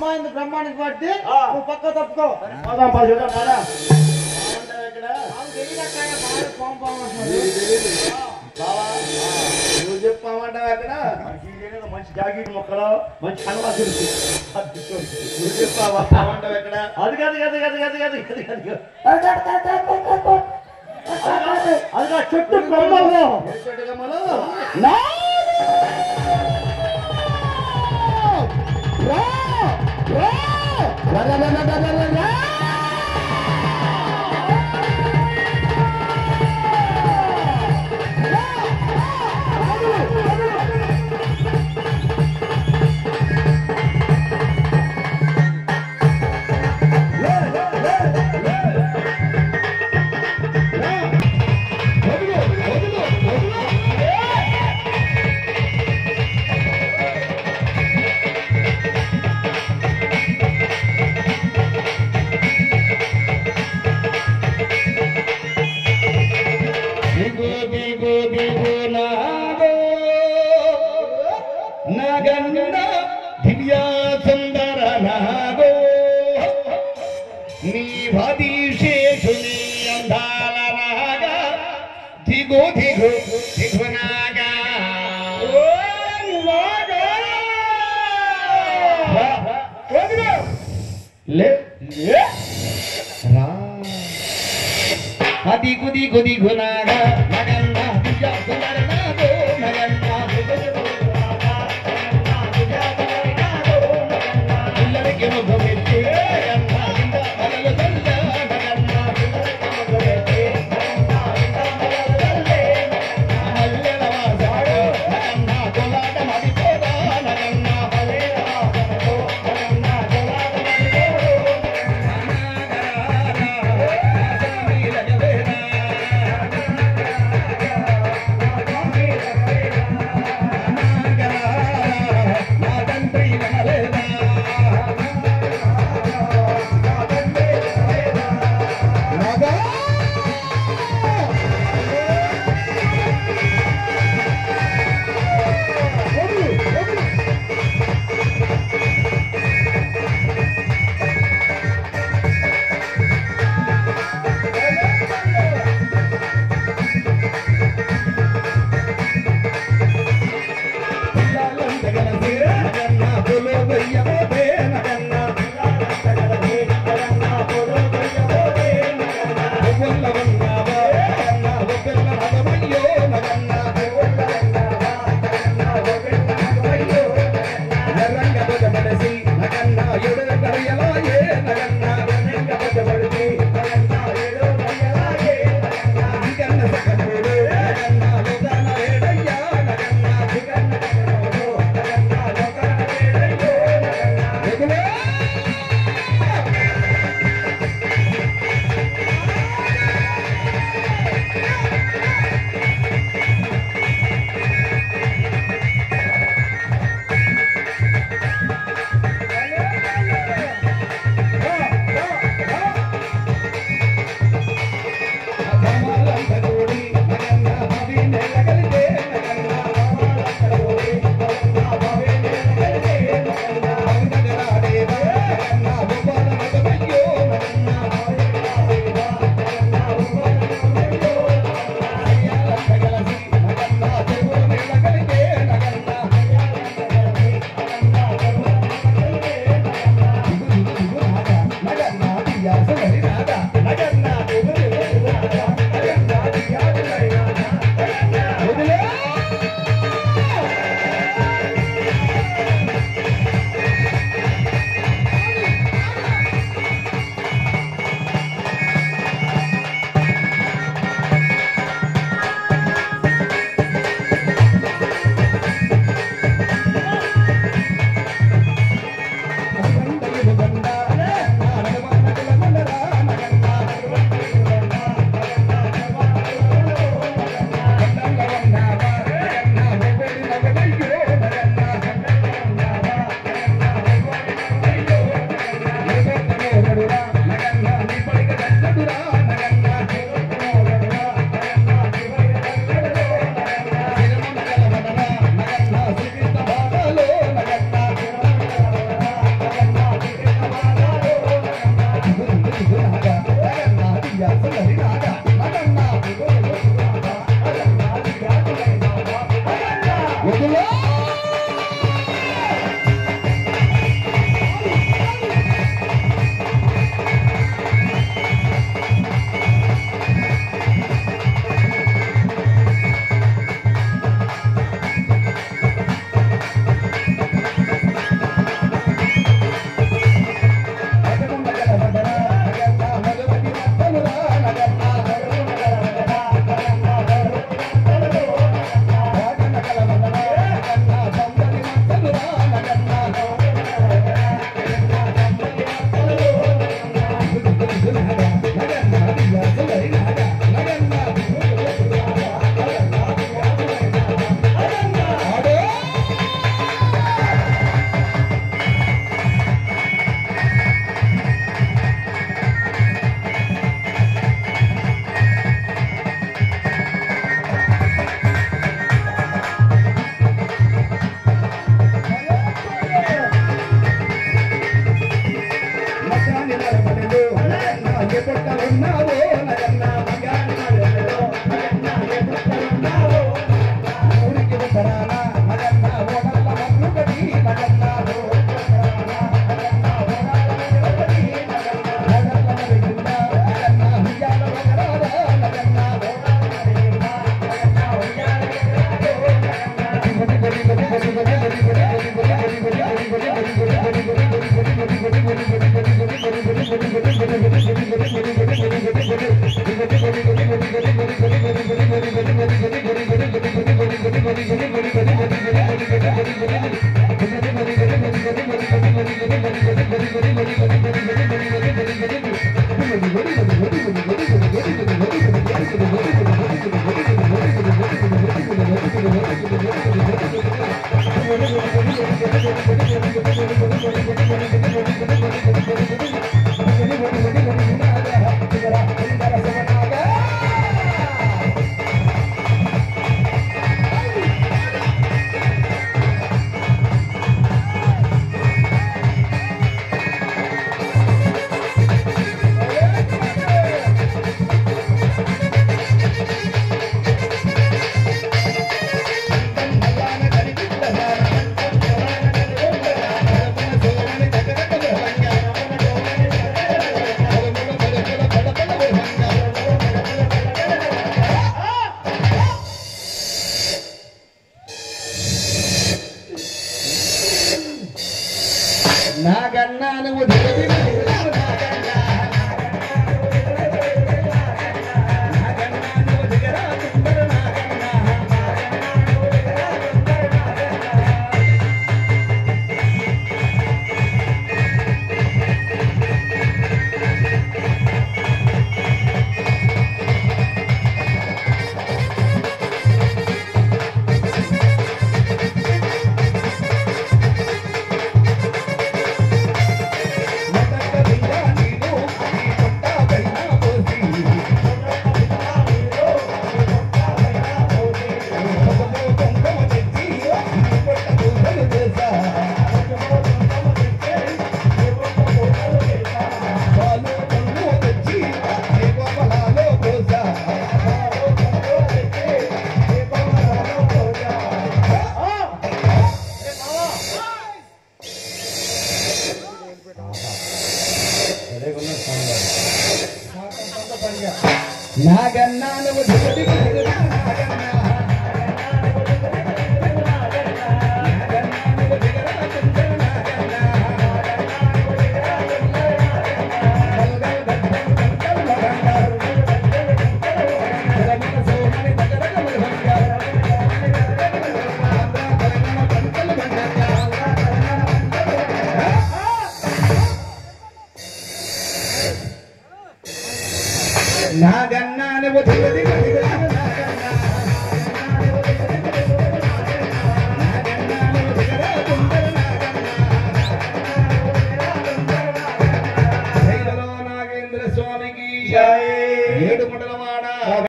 అమ్మాయిని బ్రహ్మానికి పడితే నువ్వు పక్క తప్పుకో. నువ్వు చెప్పమంటావు అక్కడ? మంచి జాకెట్ మొక్కలు మంచి కనవాసులు నువ్వు చెప్పావా అది కాదు కాదు కాదు కాదు కాదు. కాదు కాదు. అది చెట్టు నా ラララララララ ದಿವ್ಯಾ ಸುಂದರನಾಗೋ ನೀವದಿಶೇಷು ನೀಂಧಾಲನಾಗ ದಿಗು ದಿಗು ದಿಗುನಾಗ ಲೇ ಲೇ ರಾ ಅದಿಗು ದಿಗು ದಿಗುನಾಗ ಮಗ నాగన్నా నువ్వు నాదన్నా నువ్వు